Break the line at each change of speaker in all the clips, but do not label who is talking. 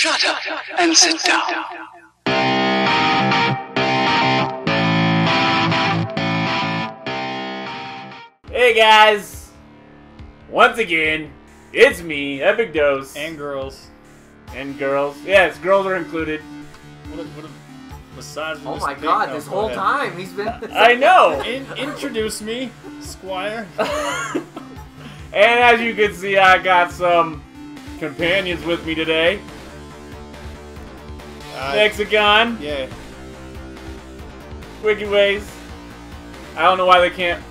Shut up and sit down.
Hey guys! Once again, it's me, Epic Dose.
And girls.
and girls. Yes, girls are included.
What a, what a massage.
Oh my god, this whole time he's been.
I know!
In, introduce me, Squire.
and as you can see, I got some companions with me today.
Uh,
Hexagon,
Yeah.
Wickid Wayz. I don't know why they can't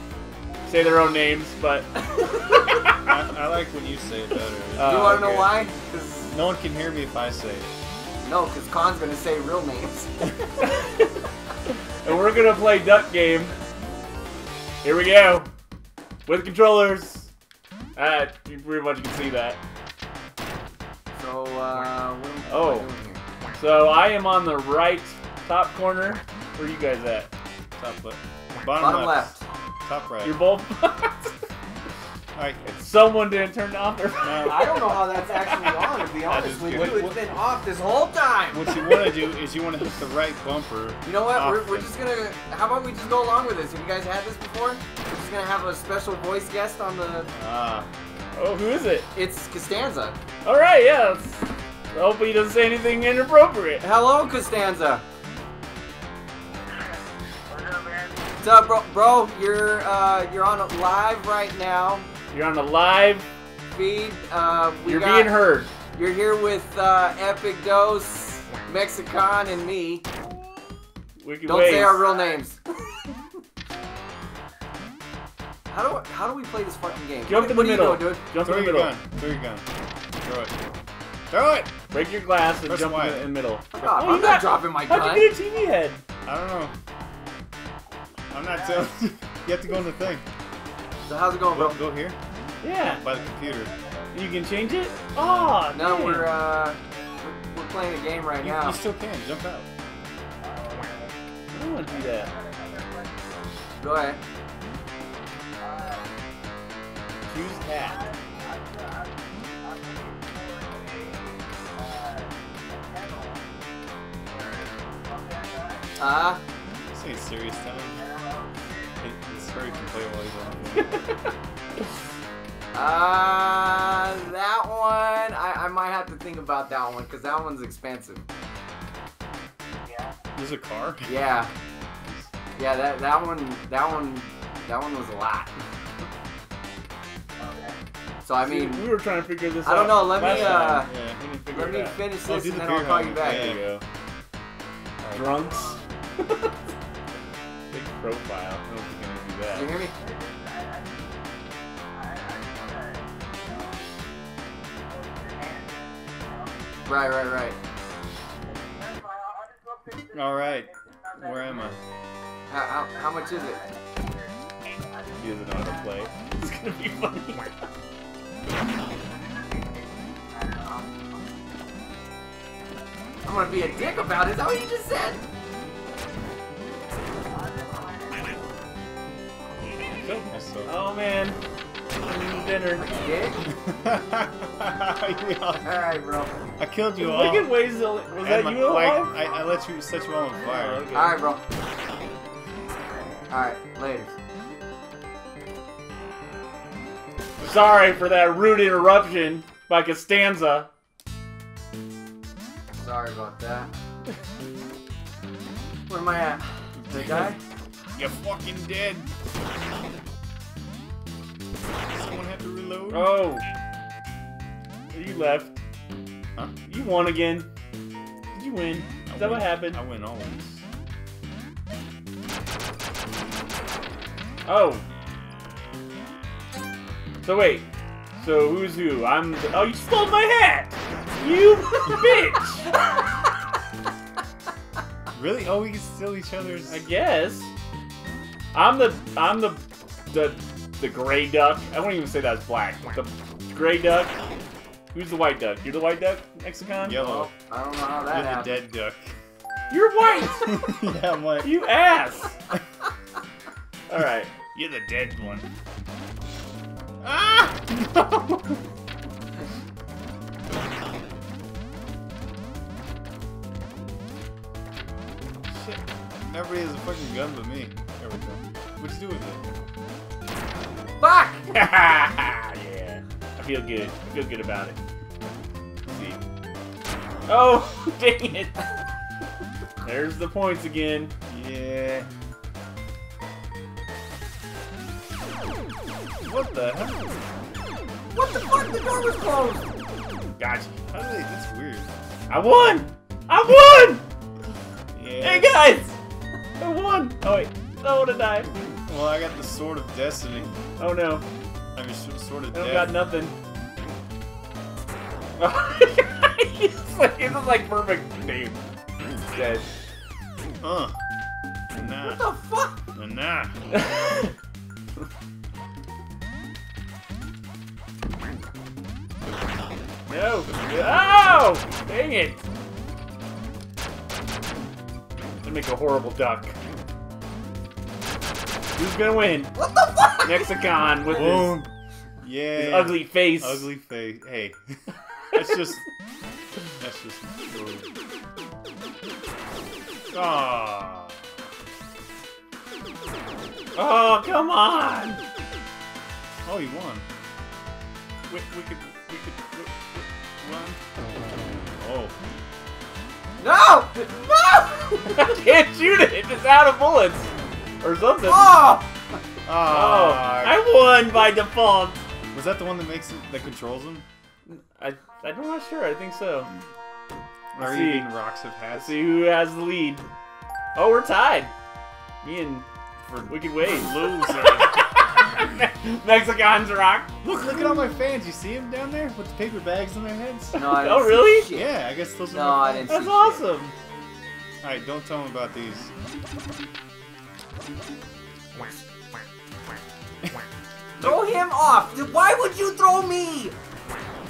say their own names, but
I, I like when you say it better.
Uh,
you want to know
why?
why? 'Cause-
no one can hear me if I say it.
no, because Khan's gonna say real names.
and we're gonna play Duck Game. Here we go. With controllers. Uh, you pretty much can see that.
so, uh, what am
Oh.
I doing here?
So I am on the right top corner. Where are you guys at?
Top left. Bottom,
Bottom
left.
left.
Top right.
You're both.
Alright.
Someone didn't turn off their.
Now,
I don't know how that's actually on, to be honest with you. It's been off this whole time.
what you want to do is you want to hit the right bumper.
You know what? We're, we're just gonna. How about we just go along with this? Have you guys had this before? We're just gonna have a special voice guest on the.
Ah.
Oh, who is it?
It's Costanza.
All right, yeah. Let's- I hope he doesn't say anything inappropriate.
Hello, Costanza. What's up, bro? Bro, you're uh, you're on live right now.
You're on the live.
Feed. Uh, we
You're
got-
being heard.
You're here with uh, Epic Dose, Mexican, and me.
Wicked
Don't
ways.
say our real names. how do how do we play this fucking game?
Jump
what,
in the
are
middle.
you doing, dude?
Jump
Throw
in the middle.
gun. Throw your gun. Throw it. Throw it!
Break your glass and
Press
jump in the, in the middle.
God,
Oh,
I'm
you
not
got-
dropping my
How'd
gun.
you get a TV head?
I don't know. I'm not telling you. You have to go in the thing.
So how's it going,
Go,
bro?
go here.
Yeah.
By the computer.
You can change it? Oh,
No,
man.
we're uh, we're, we're playing a game right
You,
now.
you still can. Jump out.
I don't want to do that.
Go ahead.
Choose cat.
Uh,
This ain't serious time. Hey, this hurry can play while he's on.
uh, that one I, I might have to think about that one because that one's expensive. Yeah.
There's a car.
Yeah, yeah, that that one that one that one was a lot. So I
See,
mean,
we were trying to figure this out.
I don't know, let me, uh.
Yeah.
We didn't
let me finish
Oh,
this
do
and
the
then I'll
beer
call you
helmet.
back.
There you go. Drunks. Big profile. I don't think I can do
You
that.
hear me? Right, right, right.
All right. Where am I?
How, how, how much is it?
He doesn't know how to play. It's gonna be funny.
I'm gonna be a dick about it. Is that what you just said?
Oh man. I'm eating dinner.
Dick?
We all-
Alright, bro.
I killed you all.
Wickid Wayz. Was
And
that
my-
you
like,
alive?
I, I let you set you all on
Oh,
fire.
okay.
Alright, bro. Alright, later.
Sorry for that rude interruption by Costanza.
Sorry about that. Where am I at? The guy?
You're fucking dead. Someone had to reload.
Oh. You left.
Huh?
You won again. Did you win?
I
Is that what happened?
I win always.
Oh. So wait. So who's who? I'm. Oh, you stole my hat! You bitch!
Really? Oh, we can steal each other's.
I guess. I'm the I'm the the the gray duck. I won't even say that's black. The gray duck. Who's the white duck? You're the white duck, Exicon?
Yellow.
Oh, I don't know how that
You're
happened.
the dead duck.
You're white!
yeah, I'm white.
You ass! Alright.
You're the dead one. Ah! Shit. Everybody has a fucking gun but me. There we go. Doing it?
Fuck!
yeah. I feel good. I feel good about it. Let's see. Oh, dang it. There's the points again.
Yeah. What the hell?
What the fuck? The door was closed!
Gotcha.
How did they? That's weird.
I won! I won!
Yeah.
Hey guys! I won! Oh wait, I would have died.
Well, I got the sword of destiny.
Oh no,
I mean, sword of
I don't
death.
got nothing. it's like, this is like perfect name. Dead.
Huh.
Nah.
What the fuck?
Nah.
no! Oh! Dang it! I make a horrible duck. Who's gonna win?
What the fuck?
Nexicon with his,
Boom. Yeah.
his ugly face.
Ugly face. Hey. That's just. That's just. Ah.
Oh, come on!
Oh, you won. We, we could. We could. We, we, run. Oh.
No! No!
I can't shoot it. It's out of bullets or something.
Oh!
Oh,
Ah.
I won by default.
was that the one that makes it, that controls him?
I I'm not sure. I think so.
Are
Let's
you
see.
rocks of
Let's
hats?
see who has the lead. Oh, we're tied. Me and for Wickid Wayz.
Loser.
Mexicans rock.
look, look at all my fans. You see them down there with the paper bags on their heads?
No, I
Oh,
didn't see
really?
shit.
Yeah, I guess those are
No, I didn't
That's
see shit.
awesome.
Alright, don't tell them about these.
Throw him off! Why would you throw me?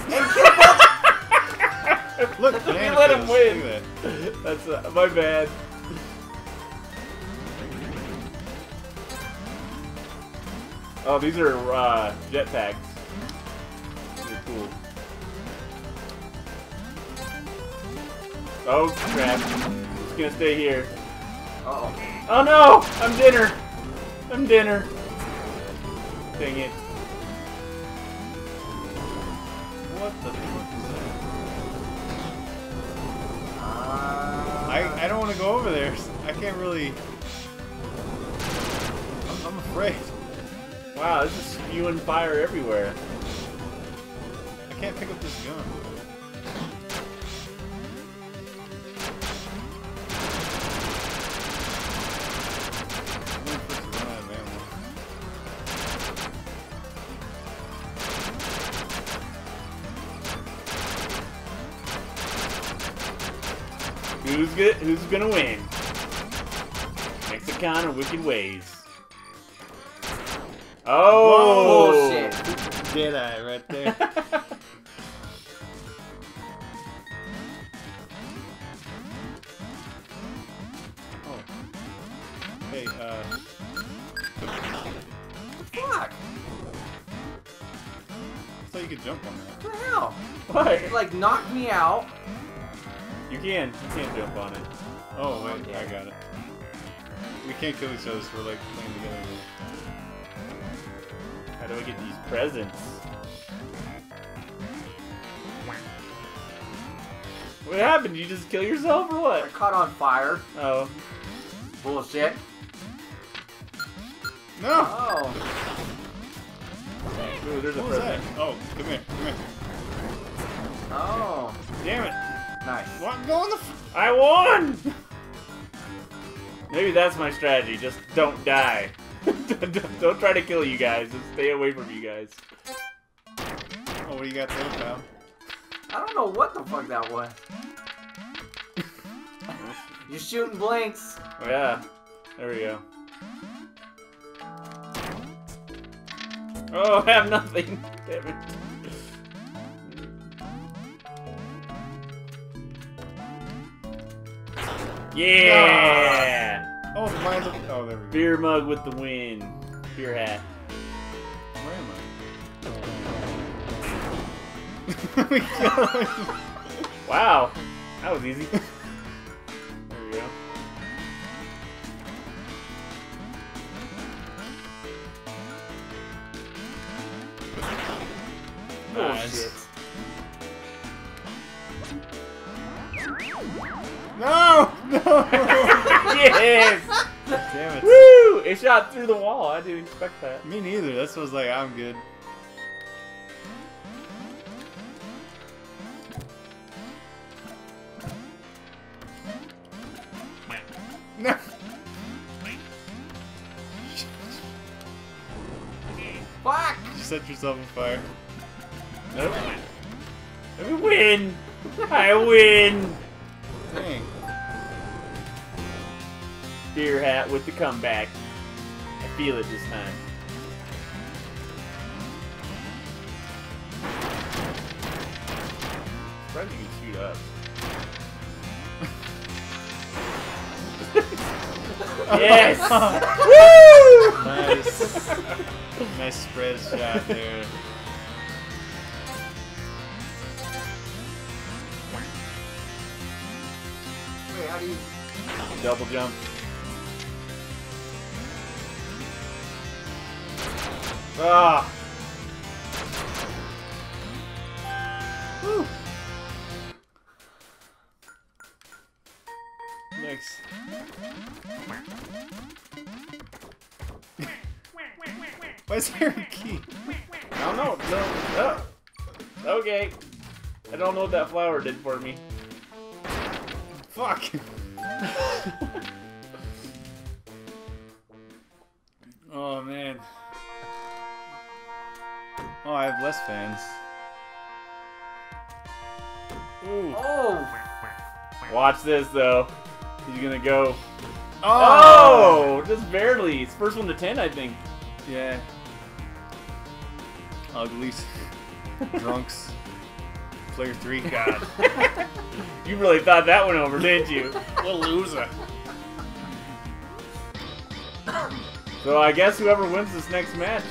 And kill both-
Look,
You
banana
let him win.
Look
That's uh, my bad. Oh, these are uh, jetpacks. These are cool. Oh crap! Just gonna stay here.
Uh-oh.
Oh no! I'm dinner. I'm dinner. Dang it!
What the fuck is that?
Uh,
I, I don't want to go over there. I can't really. I'm, I'm afraid.
Wow, this is spewing fire everywhere.
I can't pick up this gun.
Who's good? Who's gonna win? Mexicon or Wickid Wayz? Oh!
Bullshit.
Dead eye right there. oh. Hey, uh.
Fuck.
I thought you could jump on that.
What the hell?
What?
It like knocked me out.
You can. You can't jump on it.
Oh, wait,
Okay.
I got it. We can't kill each other, so we're like playing together.
How do I get these presents? What happened? You just kill yourself or what?
I caught on fire.
Oh.
Bullshit.
No!
Oh.
Ooh, there's a
What that?
present.
Oh, come here, come here.
Oh.
Damn it.
Nice.
What? Go on the. F-
I won! Maybe that's my strategy. Just don't die. don't, don't try to kill you guys. Just stay away from you guys.
oh, what do you got there, pal?
I don't know what the fuck that was. You're shooting blanks.
Oh, yeah. There we go. Oh, I have nothing. Damn it. Yeah!
Oh, mine's. a- Oh, there we go.
Beer mug with the win. Beer hat.
Where am I? we killed him.
Wow. That was easy. Shot through the wall. I didn't expect that.
Me neither. This was like, I'm good. No!
Fuck!
You set yourself on fire.
Nope. I win! I win!
Dang.
Beer hat with the comeback. I feel it this time. Surprised you can shoot up. yes! Woo!
Nice. nice spread shot there.
Wait, how do you...
Double jump. Ah!
Next. Why is there a key?
I don't know. No. Oh. Okay. I don't know what that flower did for me.
Fuck! I have less fans. Ooh.
Oh!
Watch this though. He's gonna go.
Oh!
Oh, just barely. It's first one to ten, I think.
Yeah. Uglies. Drunks. Player 3. God.
You really thought that one over, didn't you?
what a loser.
So I guess whoever wins this next match,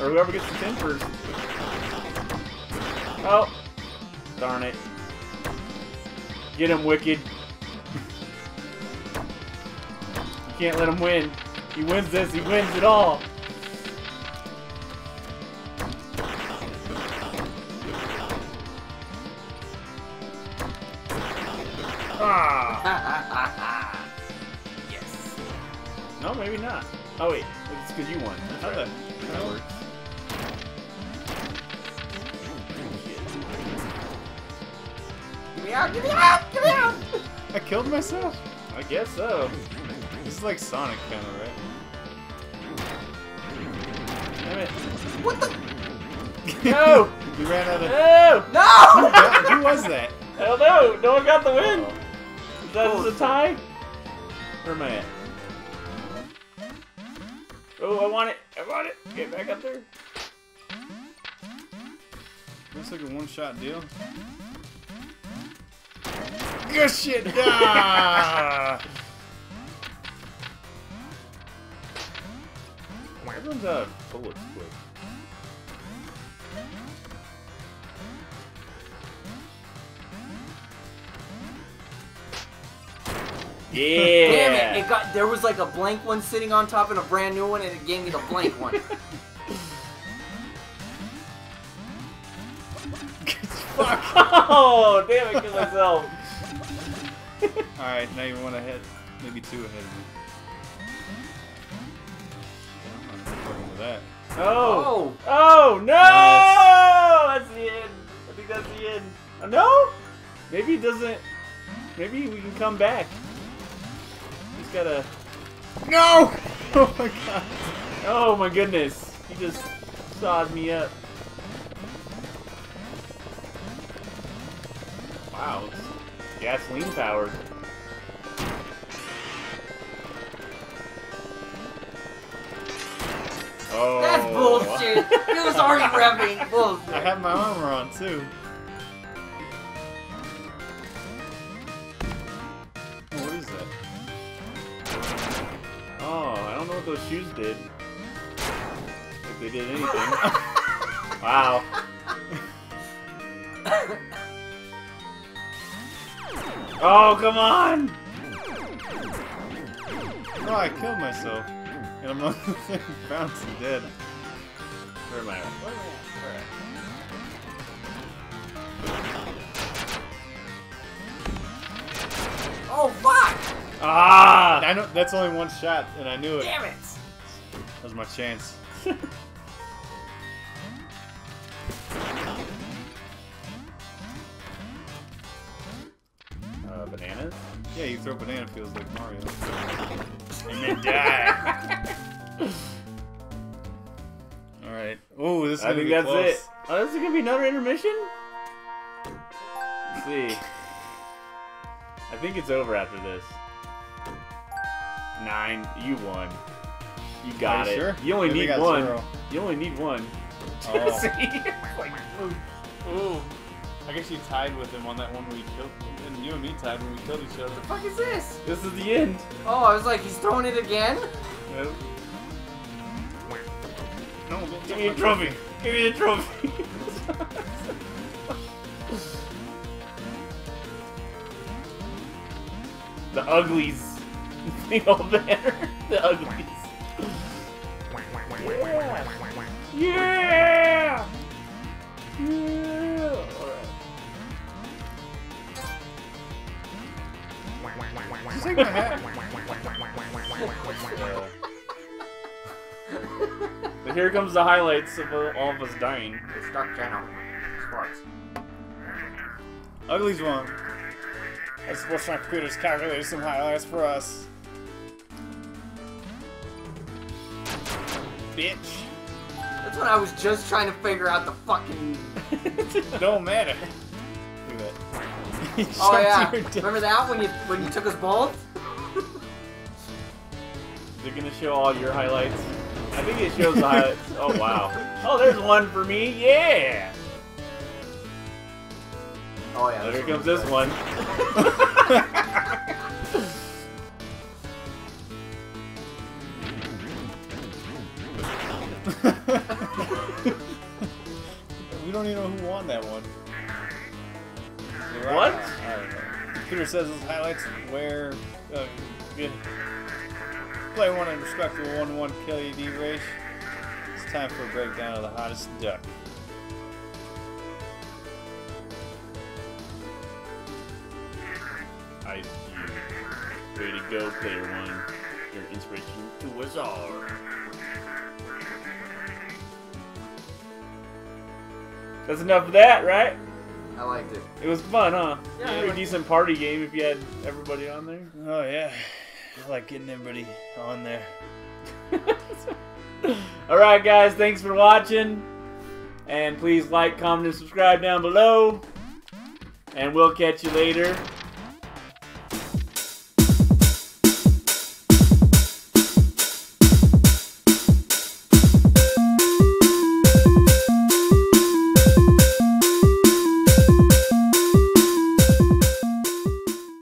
or whoever gets the 10 first. Oh, darn it. Get him, Wicked. You can't let him win. He wins this, he wins it all. Ah.
yes.
No, maybe not. Oh wait, it's because you won. That's right.
the-
That works.
Me out! Get me out! Get me out!
I killed myself?
I guess so.
This is like Sonic kind of, right?
Damn it.
What the?
No!
you ran out of.
No!
No!
Who was that?
I don't know. No one got the win.
Oh.
Is that just a tie? Where am I at? Oh, I want it. I want it. Get back up there.
Looks like a one-shot deal. Good shit! Ah!
Everyone's out of bullets quick. Yeah.
Damn it! It got there was like a blank one sitting on top and a brand new one, and it gave me the blank one.
Fuck!
oh, damn it, kill myself.
Alright, now you're one ahead. Maybe two ahead of me. I'm not fucking with that.
Oh.
Oh!
Oh, no!
Nice.
That's the end. I think that's the end. Oh, no? Maybe it doesn't. Maybe we can come back. He's gotta.
No! Oh my god.
Oh my goodness. He just sawed me up. Wow. Gasoline powered. Oh.
That's bullshit! It was already revving! Bullshit!
I have my armor on too. What is that?
Oh, I don't know what those shoes did. If they did anything. wow. Oh, come on!
No, I killed myself. And I'm on the thing bouncing dead.
Where am I? Where am I? Where am
Oh fuck!
Ah!
I know that's only one shot, and I knew it.
Damn it!
That was my chance. Yeah, you throw banana feels like Mario. and then die. All right. Oh, this is
I
gonna
think
be
that's
close.
it. Oh, this is gonna be another intermission? Let's see. I think it's over after this. Nine. You won. You got
Are you
it.
sure?
You only
I
need
got
one.
zero.
You only need one.
Oh.
See? like,
Ooh. I guess you tied with him on that one where you killed, and you and me tied when we killed each other.
The fuck is this?
this is the end.
Oh, I was like, he's throwing it again?
No,
Give me a trophy. Give me a trophy. the uglies. Think all better. The uglies. Yeah! Yeah!
Take my hat.
But here comes the highlights of all of us dying.
It's Dark Channel. Sports.
Uglies won. I suppose my computer's calculated some highlights for us. Bitch.
That's what I was just trying to figure out the fucking.
Don't matter.
Oh yeah,
to your death.
remember that when you when you took us both?
They're gonna show all your highlights. I think it shows the highlights. Oh wow. Oh, there's one for me. Yeah.
Oh yeah.
Oh, here comes this
was
one.
we don't even know who won that one. You're
What?
I. Computer says his highlights where uh, good. Player one in respectable one-to-one kill ED race. It's time for a breakdown of the hottest duck.
I see you. Way to go, player one. You're inspiration to us all. That's enough of that, right?
I liked it.
It was fun, huh?
Yeah, I
Pretty
liked
decent party game if you had everybody on there.
Oh yeah, I like getting everybody on there.
Alright, guys, thanks for watching. And please like, comment, and subscribe down below. And we'll catch you later.